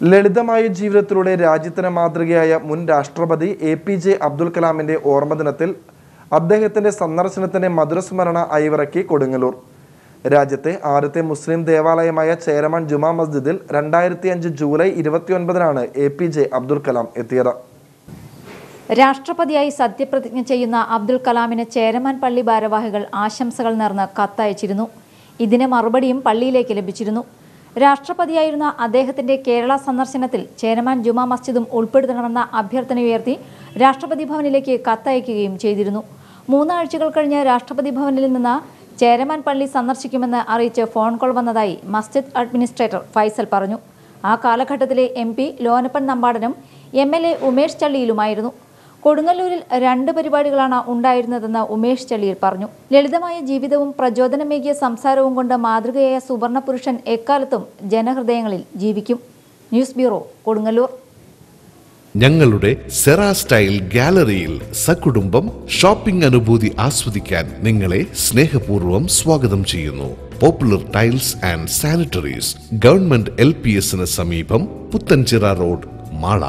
ലളിതമായ ജീവിതത്തിലൂടെ രാജ്യത്തിന് മാതൃകയായ മുൻ രാഷ്ട്രപതി എ പി ജെ അബ്ദുൽ കലാമിന്റെ ഓർമ്മദിനത്തിൽ അദ്ദേഹത്തിന്റെ സന്ദർശനത്തിന്റെ മധുരസ്മരണ അയവിറക്കി കൊടുങ്ങല്ലൂർ. രാജ്യത്തെ ആദ്യത്തെ മുസ്ലിം ദേവാലയമായ ചേരമാൻ ജുമാ മസ്ജിദിൽ രണ്ടായിരത്തി അഞ്ച് July ഇരുപത്തിയൊൻപതിനാണ് A P J Abdul Kalam എത്തിയത്. രാഷ്ട്രപതിയായി സത്യപ്രതിജ്ഞ ചെയ്യുന്ന അബ്ദുൽ കലാമിന് ചേരമാൻ പള്ളി ഭാരവാഹികൾ ആശംസകൾ നേർന്ന് കത്തയച്ചിരുന്നു. ഇതിന് മറുപടിയും പള്ളിയിലേക്ക് ലഭിച്ചിരുന്നു. രാഷ്ട്രപതിയായിരുന്ന അദ്ദേഹത്തിന്റെ കേരള സന്ദർശനത്തിൽ ചേരമാൻ ജുമാ മസ്ജിദും ഉൾപ്പെടുത്തണമെന്ന അഭ്യർത്ഥനയുയർത്തി രാഷ്ട്രപതി ഭവനിലേക്ക് കത്തയക്കുകയും ചെയ്തിരുന്നു. മൂന്നാഴ്ചകൾ കഴിഞ്ഞ് രാഷ്ട്രപതി ഭവനിൽ നിന്ന് ചേരമാൻ പള്ളി സന്ദർശിക്കുമെന്ന് അറിയിച്ച് ഫോൺ കോൾ വന്നതായി മസ്ജിദ് അഡ്മിനിസ്ട്രേറ്റർ ഫൈസൽ പറഞ്ഞു. ആ കാലഘട്ടത്തിലെ എം പി ലോനപ്പൻ നമ്പാടനും എം എൽ എ ഉമേഷ് ചള്ളിയിലുമായിരുന്നു. കൊടുങ്ങല്ലൂരിൽ രണ്ട് പരിപാടികളാണ് ഉണ്ടായിരുന്നതെന്ന് ഉമേഷ് ചെളിയിൽ പറഞ്ഞു. ലളിതമായ ജീവിതവും പ്രചോദനമേകിയ സംസാരവും കൊണ്ട് മാതൃകയായ സുവർണ പുരുഷൻ എക്കാലത്തും ജനഹൃദയങ്ങളിൽ ജീവിക്കും. News bureau Kodungallur. ഞങ്ങളുടെ സെറാ സ്റ്റൈൽ ഗാലറിയിൽ സകുടുംബം ഷോപ്പിംഗ് അനുഭൂതി ആസ്വദിക്കാൻ നിങ്ങളെ സ്നേഹപൂർവം സ്വാഗതം ചെയ്യുന്നു. Popular tiles and sanitaries government L P എസിന് സമീപം പുത്തൻചിറ റോഡ് മാള.